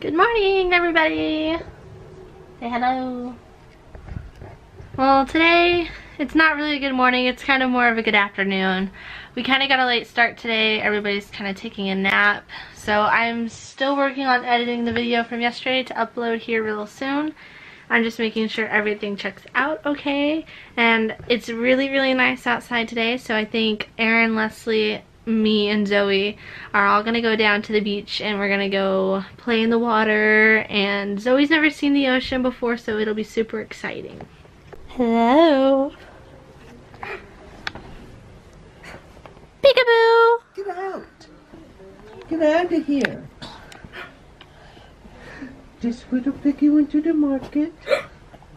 Good morning, everybody. Say hello. Well, today, it's not really a good morning. It's kind of more of a good afternoon. We kind of got a late start today. Everybody's kind of taking a nap. So I'm still working on editing the video from yesterday to upload here real soon. I'm just making sure everything checks out okay. And it's really, really nice outside today. So I think Aaron, Leslie, me and Zoe are all gonna go down to the beach and we're gonna go play in the water and Zoe's never seen the ocean before so it'll be super exciting. Hello. Peekaboo! Get out. Get out of here. This little piggy went to the market.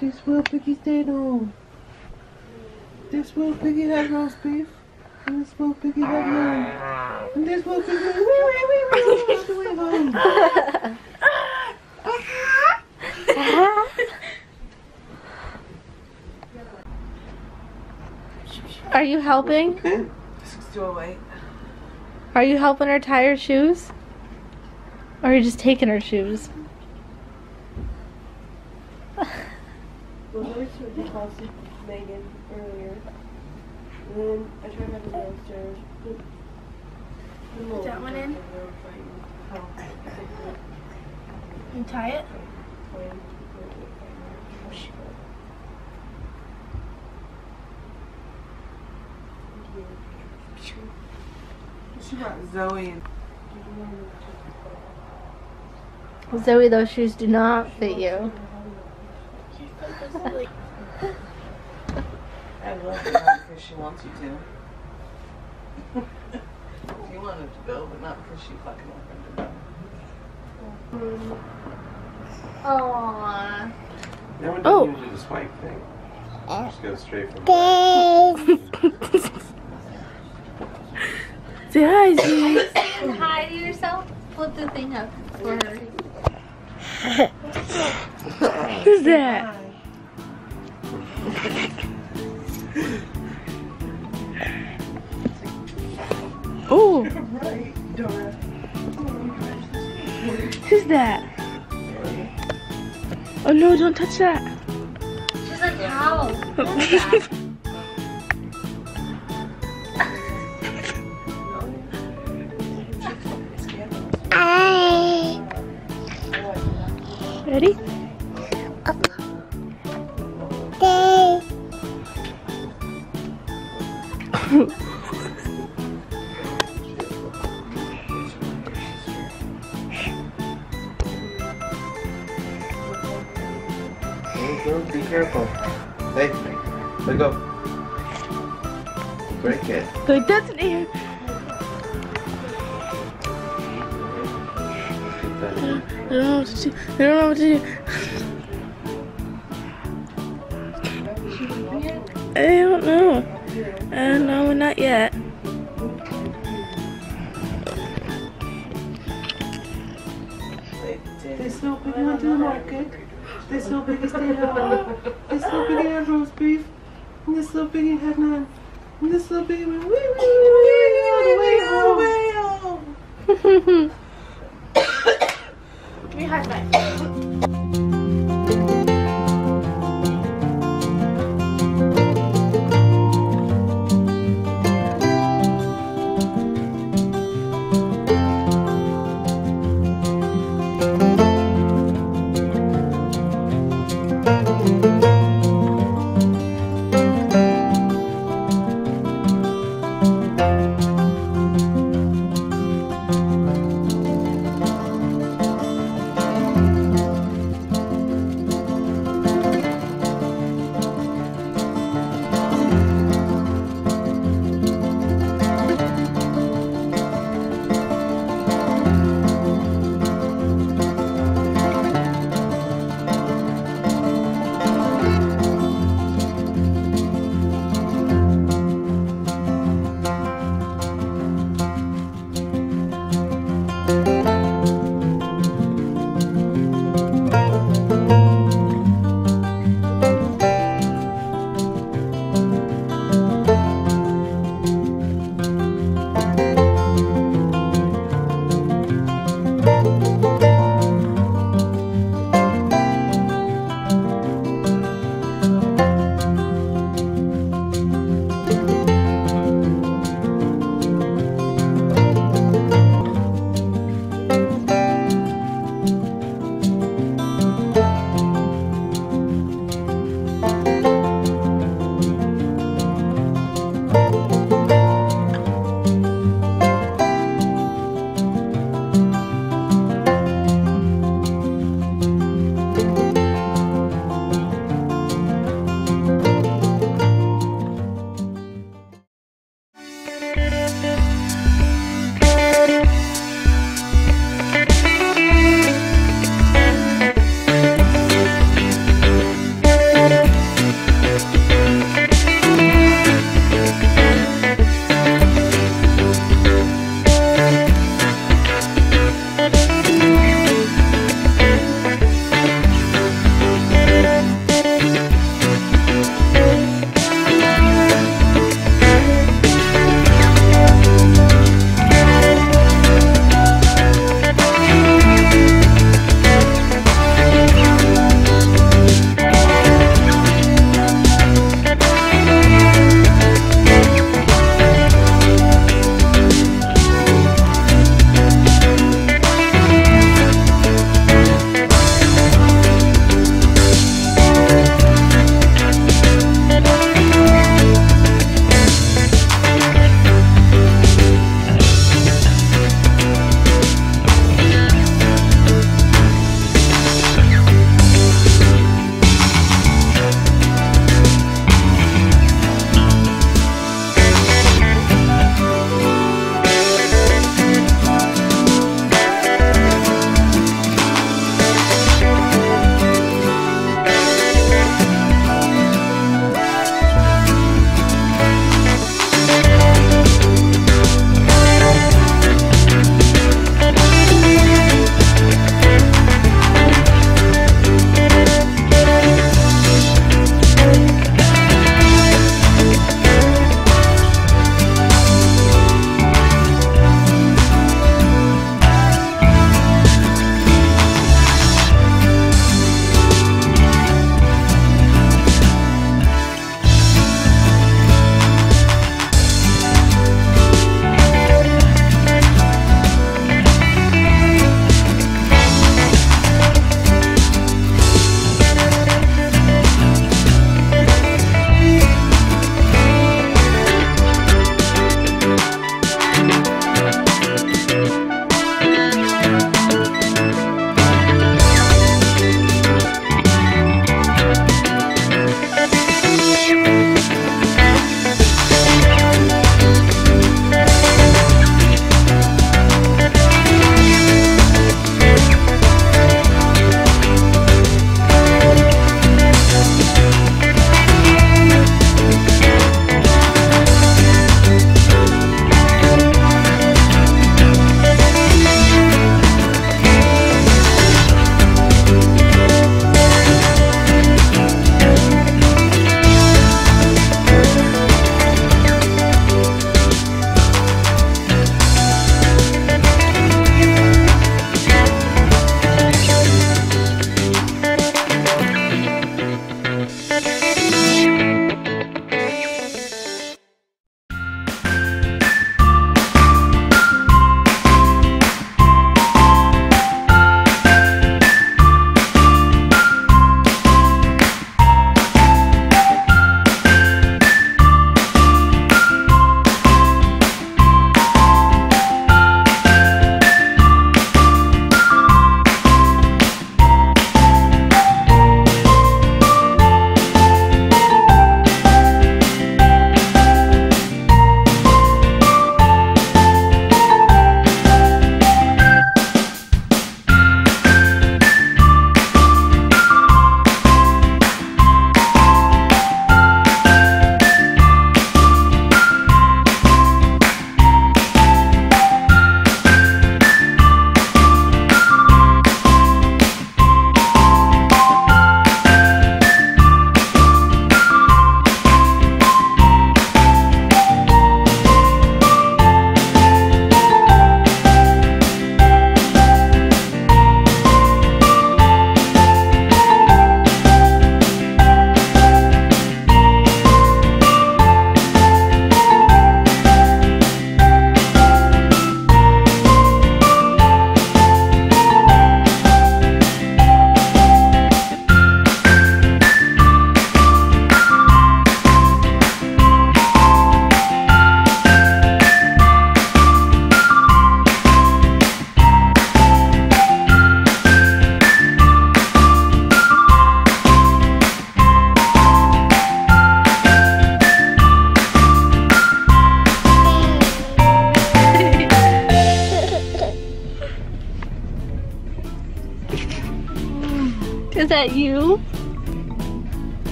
This little piggy stayed home. This little piggy had roast beef. And this little piggy had none. And this little piggy went wee wee wee wee all the way home. Are you helping? Do away. Are you helping her tie her shoes? Or are you just taking her shoes? Well, Lewis was called Megan earlier. And then I tried having downstairs. Put that one in? You tie it? She got Zoe and Zoe, those shoes do not fit you. I love it because she wants you to. she wanted to go, but not because she fucking wanted to go. Mm. Aww. That one oh. doesn't Oh. usually the swipe thing. Just go straight from Say hi, Z. hi to yourself. Flip the thing up for her. Who's that? Oh, Right, Dora. who's that? Oh no, don't touch that. She's like, how? Ready? Go, go, be careful. Hey, let go. Break it. Like, that's an ear. Keep. I don't know what to do. I don't know what to do. I don't know. I don't know, not yet. This little piggy went to the market. This little piggy stayed home. This little piggy had roast beef. And this little piggy had none. And this little piggy went wee wee wee wee all the way home. Give me a high five.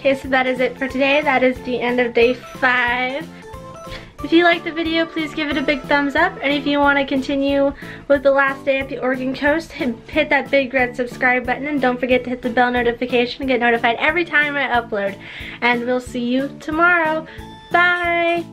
Okay, so that is it for today. That is the end of day five. If you liked the video, please give it a big thumbs up. And if you want to continue with the last day at the Oregon coast, hit, hit that big red subscribe button. And don't forget to hit the bell notification to get notified every time I upload. And we'll see you tomorrow. Bye!